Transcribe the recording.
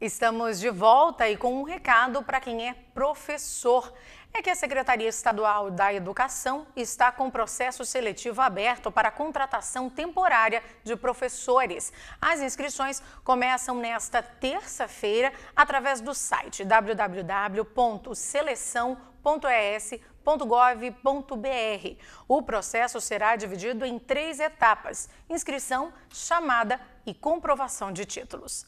Estamos de volta e com um recado para quem é professor. É que a Secretaria Estadual da Educação está com processo seletivo aberto para contratação temporária de professores. As inscrições começam nesta terça-feira através do site www.seleção.es.gov.br. O processo será dividido em três etapas: inscrição, chamada e comprovação de títulos.